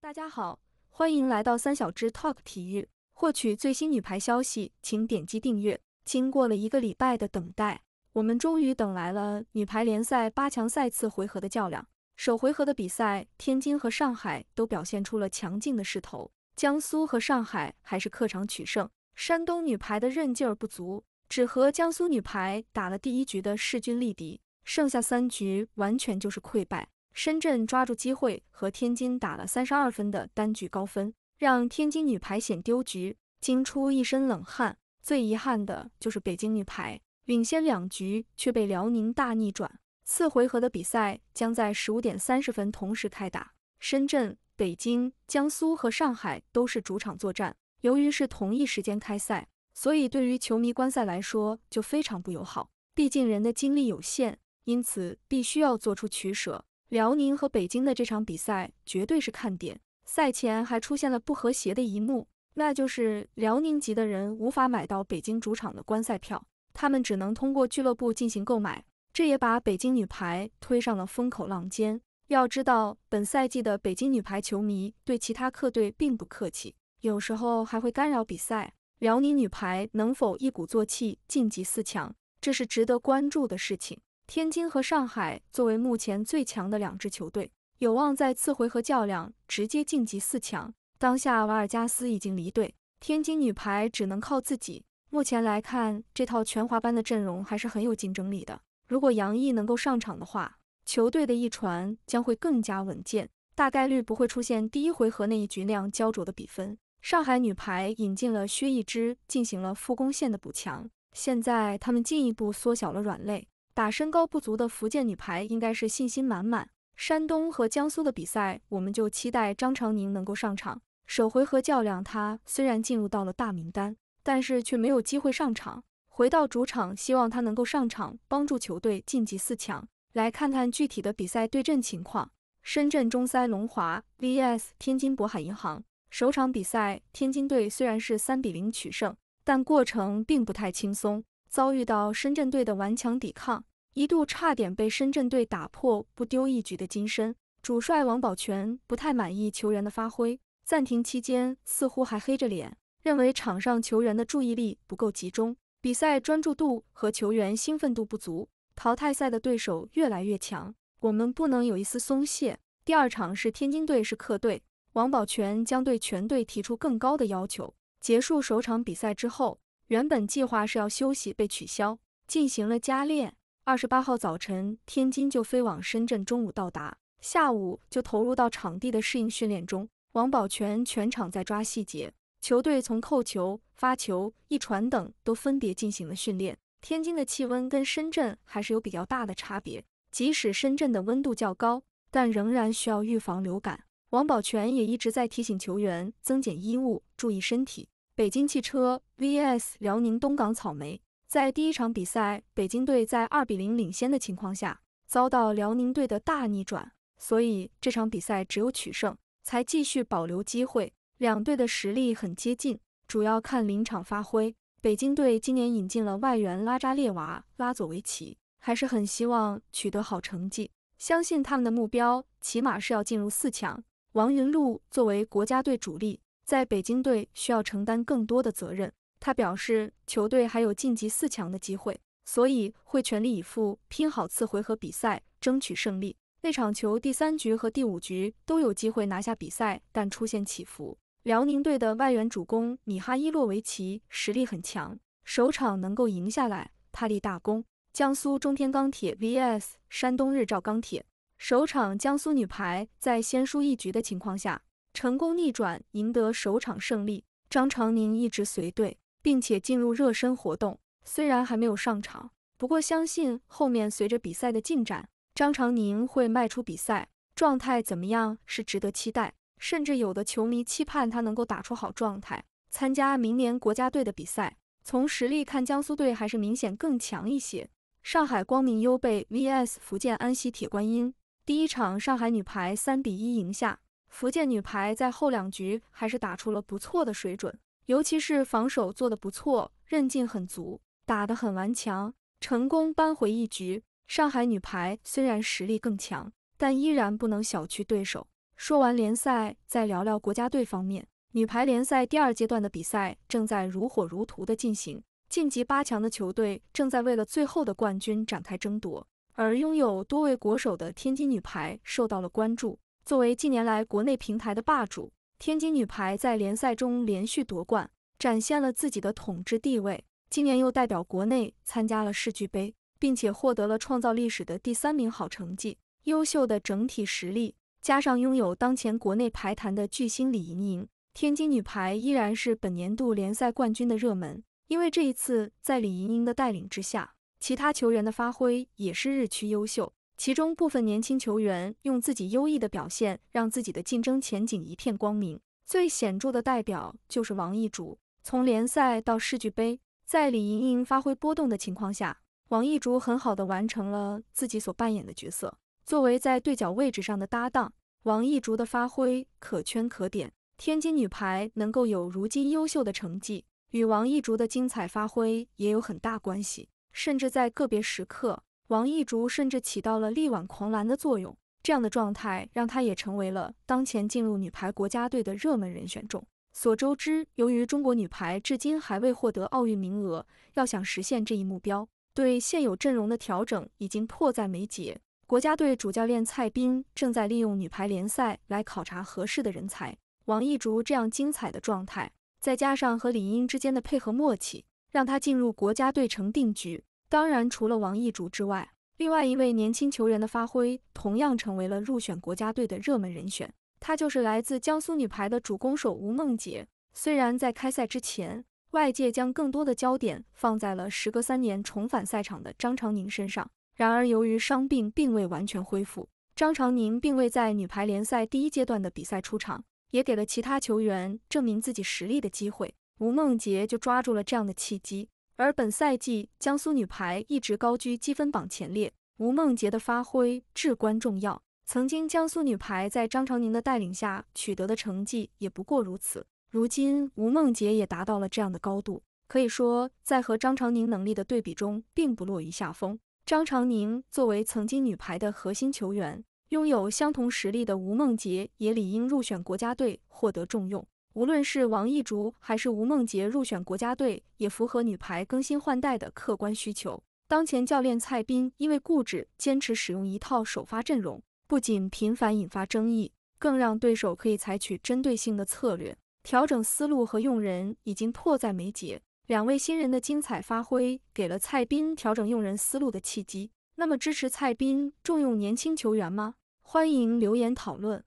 大家好，欢迎来到三小只 Talk 体育，获取最新女排消息，请点击订阅。经过了一个礼拜的等待，我们终于等来了女排联赛八强赛次回合的较量。首回合的比赛，天津和上海都表现出了强劲的势头，江苏和上海还是客场取胜。山东女排的韧劲儿不足，只和江苏女排打了第一局的势均力敌，剩下三局完全就是溃败。深圳抓住机会和天津打了三十二分的单局高分，让天津女排险丢局，惊出一身冷汗。最遗憾的就是北京女排领先两局却被辽宁大逆转。次回合的比赛将在十五点三十分同时开打，深圳、北京、江苏和上海都是主场作战。由于是同一时间开赛，所以对于球迷观赛来说就非常不友好。毕竟人的精力有限，因此必须要做出取舍。辽宁和北京的这场比赛绝对是看点。赛前还出现了不和谐的一幕，那就是辽宁籍的人无法买到北京主场的观赛票，他们只能通过俱乐部进行购买，这也把北京女排推上了风口浪尖。要知道，本赛季的北京女排球迷对其他客队并不客气，有时候还会干扰比赛。辽宁女排能否一鼓作气晋级四强，这是值得关注的事情。天津和上海作为目前最强的两支球队，有望在次回合较量直接晋级四强。当下瓦尔加斯已经离队，天津女排只能靠自己。目前来看，这套全华班的阵容还是很有竞争力的。如果杨毅能够上场的话，球队的一传将会更加稳健，大概率不会出现第一回合那一局那样焦灼的比分。上海女排引进了薛逸之，进行了副攻线的补强，现在他们进一步缩小了软肋。打身高不足的福建女排应该是信心满满。山东和江苏的比赛，我们就期待张常宁能够上场。首回合较量，他虽然进入到了大名单，但是却没有机会上场。回到主场，希望他能够上场，帮助球队晋级四强。来看看具体的比赛对阵情况：深圳中塞龙华 vs 天津渤海银行。首场比赛，天津队虽然是三比零取胜，但过程并不太轻松，遭遇到深圳队的顽强抵抗。一度差点被深圳队打破不丢一局的金身，主帅王宝全不太满意球员的发挥，暂停期间似乎还黑着脸，认为场上球员的注意力不够集中，比赛专注度和球员兴奋度不足。淘汰赛的对手越来越强，我们不能有一丝松懈。第二场是天津队是客队，王宝全将对全队提出更高的要求。结束首场比赛之后，原本计划是要休息被取消，进行了加练。二十八号早晨，天津就飞往深圳，中午到达，下午就投入到场地的适应训练中。王宝全全场在抓细节，球队从扣球、发球、一传等都分别进行了训练。天津的气温跟深圳还是有比较大的差别，即使深圳的温度较高，但仍然需要预防流感。王宝全也一直在提醒球员增减衣物，注意身体。北京汽车 VS 辽宁东港草莓。在第一场比赛，北京队在二比零领先的情况下，遭到辽宁队的大逆转，所以这场比赛只有取胜才继续保留机会。两队的实力很接近，主要看临场发挥。北京队今年引进了外援拉扎列娃、拉佐维奇，还是很希望取得好成绩。相信他们的目标起码是要进入四强。王云璐作为国家队主力，在北京队需要承担更多的责任。他表示，球队还有晋级四强的机会，所以会全力以赴拼好次回合比赛，争取胜利。那场球第三局和第五局都有机会拿下比赛，但出现起伏。辽宁队的外援主攻米哈伊洛维奇实力很强，首场能够赢下来，他立大功。江苏中天钢铁 vs 山东日照钢铁，首场江苏女排在先输一局的情况下，成功逆转，赢得首场胜利。张常宁一直随队。并且进入热身活动，虽然还没有上场，不过相信后面随着比赛的进展，张常宁会迈出比赛，状态怎么样是值得期待，甚至有的球迷期盼他能够打出好状态，参加明年国家队的比赛。从实力看，江苏队还是明显更强一些。上海光明优贝 vs 福建安溪铁观音，第一场上海女排三比一赢下，福建女排在后两局还是打出了不错的水准。尤其是防守做得不错，韧劲很足，打得很顽强，成功扳回一局。上海女排虽然实力更强，但依然不能小觑对手。说完联赛，再聊聊国家队方面。女排联赛第二阶段的比赛正在如火如荼地进行，晋级八强的球队正在为了最后的冠军展开争夺。而拥有多位国手的天津女排受到了关注。作为近年来国内平台的霸主，天津女排在联赛中连续夺冠，展现了自己的统治地位。今年又代表国内参加了世俱杯，并且获得了创造历史的第三名好成绩。优秀的整体实力，加上拥有当前国内排坛的巨星李盈莹，天津女排依然是本年度联赛冠军的热门。因为这一次在李盈莹的带领之下。其他球员的发挥也是日趋优秀，其中部分年轻球员用自己优异的表现，让自己的竞争前景一片光明。最显著的代表就是王艺竹。从联赛到世俱杯，在李盈莹发挥波动的情况下，王艺竹很好的完成了自己所扮演的角色。作为在对角位置上的搭档，王艺竹的发挥可圈可点。天津女排能够有如今优秀的成绩，与王艺竹的精彩发挥也有很大关系。甚至在个别时刻，王艺竹甚至起到了力挽狂澜的作用。这样的状态让她也成为了当前进入女排国家队的热门人选。中所周知，由于中国女排至今还未获得奥运名额，要想实现这一目标，对现有阵容的调整已经迫在眉睫。国家队主教练蔡斌正在利用女排联赛来考察合适的人才。王艺竹这样精彩的状态，再加上和李英之间的配合默契，让她进入国家队成定局。当然，除了王艺竹之外，另外一位年轻球员的发挥同样成为了入选国家队的热门人选。他就是来自江苏女排的主攻手吴梦洁。虽然在开赛之前，外界将更多的焦点放在了时隔三年重返赛场的张常宁身上，然而由于伤病并未完全恢复，张常宁并未在女排联赛第一阶段的比赛出场，也给了其他球员证明自己实力的机会。吴梦洁就抓住了这样的契机。而本赛季江苏女排一直高居积分榜前列，吴梦洁的发挥至关重要。曾经江苏女排在张常宁的带领下取得的成绩也不过如此，如今吴梦洁也达到了这样的高度，可以说在和张常宁能力的对比中并不落于下风。张常宁作为曾经女排的核心球员，拥有相同实力的吴梦洁也理应入选国家队，获得重用。无论是王艺竹还是吴梦洁入选国家队，也符合女排更新换代的客观需求。当前教练蔡斌因为固执坚持使用一套首发阵容，不仅频繁引发争议，更让对手可以采取针对性的策略，调整思路和用人已经迫在眉睫。两位新人的精彩发挥，给了蔡斌调整用人思路的契机。那么，支持蔡斌重用年轻球员吗？欢迎留言讨论。